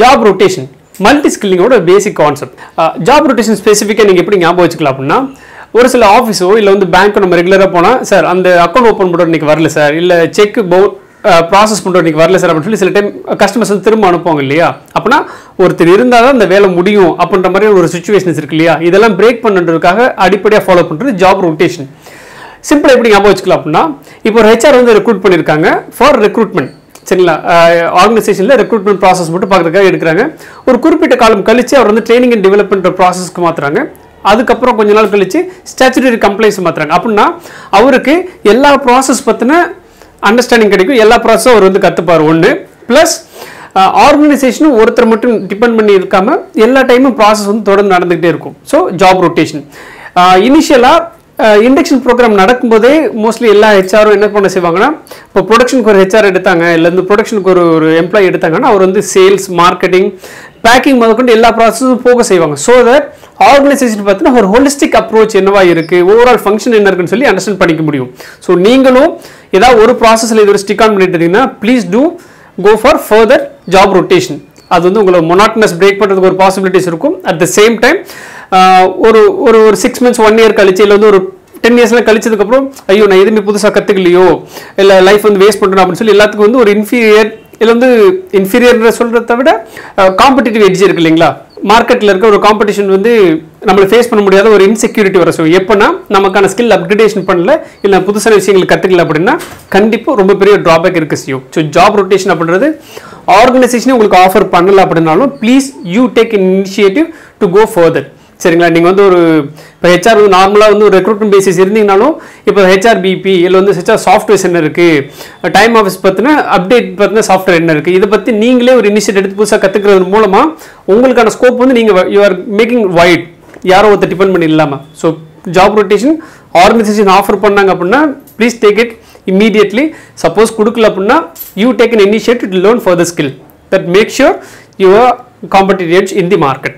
Job rotation multi ஸ்கில்லிங்கோட basic concept job rotation ஸ்பெசிஃபிக்காக நீங்கள் எப்படி ஞாபகம் வச்சுக்கலாம் அப்படின்னா ஒரு சில ஆஃபீஸோ இல்லை வந்து பேங்க்கோ நம்ம ரெகுலராக போனால் சார் அந்த அக்கௌண்ட் ஓப்பன் பண்ணுற இன்றைக்கி வரல சார். இல்லை செக் பவு ப்ராசஸ் பண்ணுற இன்றைக்கி வரல சார் அப்படின்னு சொல்லி சில டைம் கஸ்டமர்ஸ் வந்து திரும்ப அனுப்புவாங்க இல்லையா? அப்படின்னா ஒருத்தர் இருந்தால் தான் அந்த வேலை முடியும் அப்படின்ற மாதிரி ஒரு சுச்சுவேஷன்ஸ் இருக்கு இல்லையா? இதெல்லாம் பிரேக் பண்ணுறதுக்காக அடிப்படையாக ஃபாலோ பண்ணுறது ஜாப் ரொட்டேஷன் சிம்பிளாக எப்படி ஞாபகம் வச்சுக்கலாம் அப்படின்னா இப்போ ஒரு ஹெச்ஆர் வந்து ரெக்ரூட் பண்ணியிருக்காங்க ஃபார் ரெக்ரூட்மெண்ட் சரிங்களா? ஆர்கனைசேஷனில் ரெக்ரூட்மெண்ட் ப்ராசஸ் மட்டும் பார்க்குறதுக்காக எடுக்கிறாங்க. ஒரு குறிப்பிட்ட காலம் கழிச்சு அவர் வந்து ட்ரைனிங் அண்ட் டெவலப்மெண்ட் ப்ராசஸ்க்கு மாற்றுறாங்க அதுக்கப்புறம் கொஞ்ச நாள் கழிச்சு ஸ்டாச்சுட்டரி கம்ப்ளைண்ட்ஸ் மாற்றுறாங்க அப்படின்னா அவருக்கு எல்லா ப்ராசஸ் பற்றின அண்டர்ஸ்டாண்டிங் கிடைக்கும். எல்லா ப்ராசஸும் அவர் வந்து கற்றுப்பார் ஒன்று ப்ளஸ் ஆர்கனைசேஷனும் ஒருத்தர் மட்டும் டிபெண்ட் பண்ணி இருக்காமல் எல்லா டைமும் ப்ராசஸ் வந்து தொடர்ந்து நடந்துகிட்டே இருக்கும். ஸோ ஜாப் ரொட்டேஷன் இனிஷியலாக இண்டக்ஷன் ப்ரோக்ராம் நடக்கும்போதே மோஸ்ட்லி எல்லா ஹெச்ஆரும் என்ன பண்ண செய்வாங்கன்னா இப்போ ப்ரொடக்ஷனுக்கு ஒரு ஹெச்ஆர் எடுத்தாங்க இல்லை இந்த ப்ரொடக்ஷனுக்கு ஒரு ஒரு எம்ப்ளாயி எடுத்தாங்கன்னா அவர் வந்து சேல்ஸ் மார்க்கெட்டிங் பேக்கிங் முதற்கொண்டு எல்லா ப்ராசஸும் போக செய்வாங்க. ஸோ தட் ஆர்கனைசேஷன் பார்த்தீங்கன்னா ஒரு ஹோலிஸ்டிக் அப்ரோச் என்னவா இருக்குது ஓவரால் ஃபங்க்ஷன் என்ன இருக்குன்னு சொல்லி அண்டர்ஸ்டாண்ட் பண்ணிக்க முடியும். ஸோ நீங்களும் ஏதாவது ஒரு ப்ராசஸில் இது ஒரு ஸ்டிக் ஆன் பண்ணிட்டு இருந்தீங்கன்னா please to go for further job rotation அது வந்து உங்களை மொனாட்டனஸ் பிரேக் பண்ணுறதுக்கு ஒரு பாசிபிலிட்டிஸ் இருக்கும். அட் த சேம் டைம் ஒரு ஒரு ஒரு சிக்ஸ் மந்த்ஸ் ஒன் இயர் கழிச்சு இல்லை வந்து ஒரு டென் இயர்ஸ்லாம் கழிச்சதுக்கப்புறம் ஐயோ நான் எதுவுமே புதுசாக கற்றுக்கலையோ இல்லை லைஃப் வந்து வேஸ்ட் பண்ணுறேன் அப்படின்னு சொல்லி எல்லாத்துக்கும் வந்து ஒரு இன்ஃபீரியர் இல்லை வந்து இன்ஃபீரியர் சொல்கிறத விட காம்படிட்டிவ் எட்ஜ் இருக்கு இல்லைங்களா? மார்க்கெட்டில் இருக்க ஒரு காம்படிஷன் வந்து நம்மளை ஃபேஸ் பண்ண முடியாத ஒரு இன்செக்யூரிட்டி வர சொல்லும் எப்போனா நமக்கான ஸ்கில் அப்கிரேடேஷன் பண்ணல இல்லை புதுசான விஷயங்கள் கற்றுக்கல அப்படின்னா கண்டிப்பாக ரொம்ப பெரிய ட்ராபேக் இருக்குது செய்யும். ஸோ ஜாப் ரொட்டேஷன் அப்படின்றது ஆர்கனைசேஷனே உங்களுக்கு ஆஃபர் பண்ணல அப்படின்னாலும் please you take initiative to go further சரிங்களா? நீங்கள் வந்து ஒரு இப்போ ஹெச்ஆர் வந்து நார்மலாக வந்து ஒரு ரெக்ரூட்மெண்ட் பேசிஸ் இருந்தீங்கனாலும் இப்போ ஹெச்ஆர் பிபி இல்லை வந்து ஹெச்ஆர் சாஃப்ட்வேர்ஸ் என்ன இருக்குது டைம் ஆஃபீஸ் பற்றின அப்டேட் பற்றின சாஃப்ட்வேர் என்ன இருக்குது இதை பற்றி நீங்களே ஒரு இனிஷியேட் எடுத்து புதுசாக கற்றுக்கிறது மூலமாக உங்களுக்கான ஸ்கோப் வந்து நீங்கள் யூ ஆர் மேக்கிங் வைட் யாரோ ஒருத்தர் டிபெண்ட் பண்ணி இல்லாமல் so job rotation organisation offer பண்ணாங்க அப்படின்னா please take it immediately suppose கொடுக்கல அப்படின்னா you take an initiate to learn further skill that make sure your competitive edge in the market